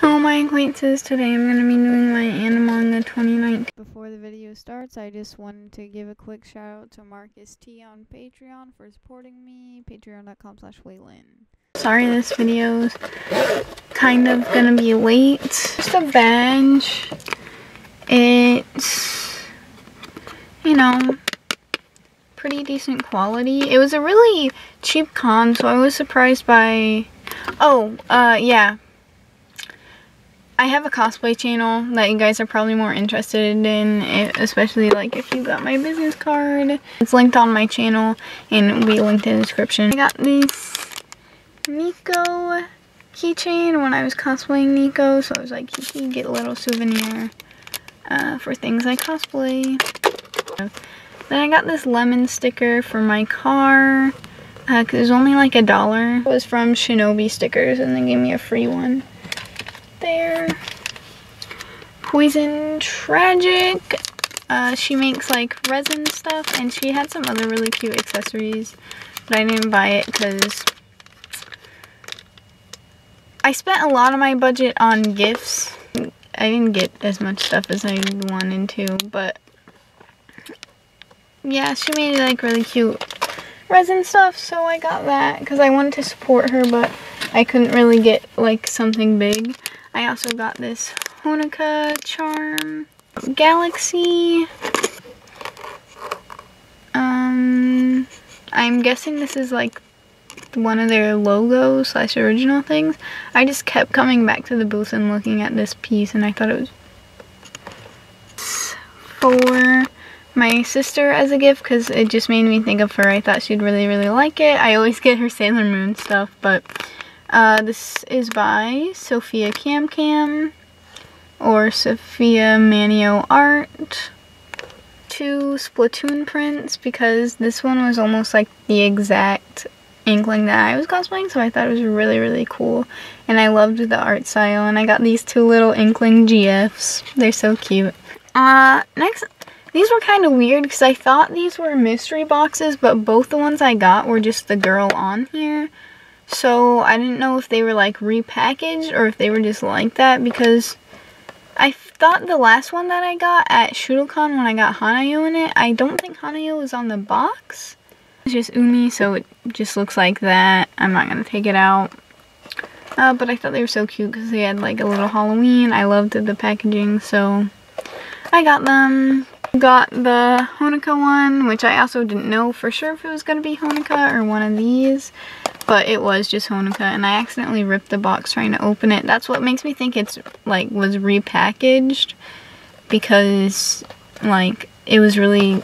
Hello my acquaintances, today I'm going to be doing my Animanga 2019. Before the video starts, I just wanted to give a quick shout out to Marcus T on Patreon for supporting me, patreon.com slash Whalen. Sorry this video's kind of going to be late. Just a bench. It's, you know, pretty decent quality. It was a really cheap con, so I was surprised by... Oh, uh, yeah I have a cosplay channel that you guys are probably more interested in, especially like if you got my business card. It's linked on my channel and we linked in the description. I got this Nico keychain when I was cosplaying Nico, so I was like, you can get a little souvenir uh, for things I cosplay. Then I got this lemon sticker for my car, uh, it was only like a dollar. It was from Shinobi Stickers and they gave me a free one there. Poison Tragic. Uh, she makes like resin stuff and she had some other really cute accessories. But I didn't buy it because I spent a lot of my budget on gifts. I didn't get as much stuff as I wanted to, but yeah, she made like really cute resin stuff, so I got that because I wanted to support her, but I couldn't really get like something big. I also got this Honoka charm galaxy. Um, I'm guessing this is like one of their logo slash original things. I just kept coming back to the booth and looking at this piece and I thought it was for my sister as a gift because it just made me think of her. I thought she'd really, really like it. I always get her Sailor Moon stuff, but uh, this is by Sophia Cam Cam or Sophia Mania Art. Two Splatoon prints because this one was almost like the exact inkling that I was cosplaying so I thought it was really really cool and I loved the art style and I got these two little inkling GFs. They're so cute. Uh, next these were kind of weird because I thought these were mystery boxes but both the ones I got were just the girl on here. So I didn't know if they were like repackaged or if they were just like that because I thought the last one that I got at Shuto Con when I got Hanayo in it, I don't think Hanayo was on the box. It's just Umi, so it just looks like that. I'm not going to take it out. Uh, but I thought they were so cute because they had like a little Halloween. I loved the packaging, so I got them. Got the Honoka one, which I also didn't know for sure if it was going to be Honoka or one of these but it was just Honoka and I accidentally ripped the box trying to open it. That's what makes me think it's like was repackaged because like it was really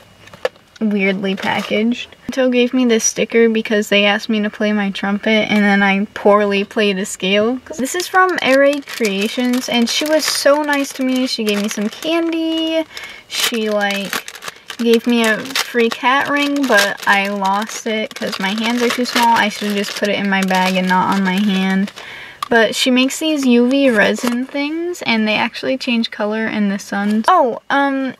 weirdly packaged. Tow gave me this sticker because they asked me to play my trumpet and then I poorly played a scale. This is from Erae Creations and she was so nice to me. She gave me some candy. She like gave me a free cat ring, but I lost it because my hands are too small. I should have just put it in my bag and not on my hand. But she makes these UV resin things, and they actually change color in the sun. Oh, um,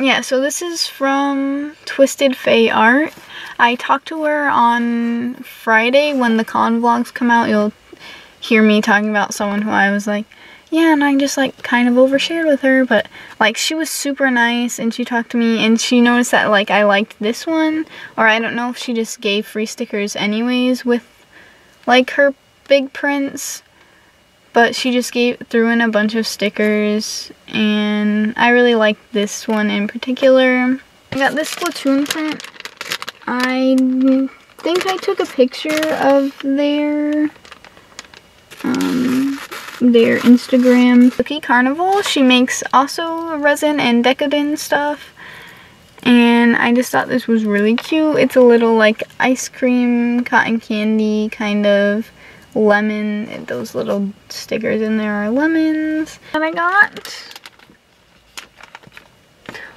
yeah, so this is from Twisted Fae Art. I talked to her on Friday when the con vlogs come out. You'll hear me talking about someone who I was like, yeah, and I just like kind of overshared with her, but like she was super nice and she talked to me and she noticed that like I liked this one, or I don't know if she just gave free stickers anyways with like her big prints, but she just gave threw in a bunch of stickers and I really liked this one in particular. I got this Splatoon print. I think I took a picture of their um, their Instagram. Cookie Carnival, she makes also resin and decadent stuff. And I just thought this was really cute. It's a little like ice cream, cotton candy kind of lemon. Those little stickers in there are lemons. And I got...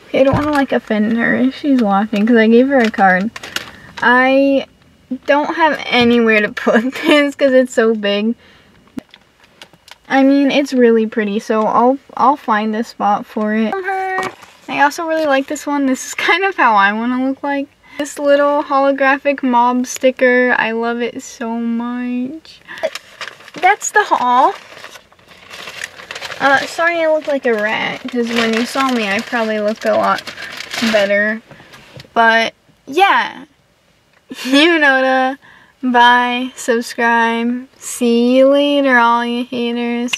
Okay, I don't want to like offend her if she's watching because I gave her a card. I don't have anywhere to put this because it's so big. I mean, it's really pretty, so I'll I'll find a spot for it. I also really like this one. This is kind of how I want to look like. This little holographic mob sticker. I love it so much. That's the haul. Uh, sorry I look like a rat, because when you saw me, I probably looked a lot better. But, yeah. You know bye, subscribe. See you later, all you haters.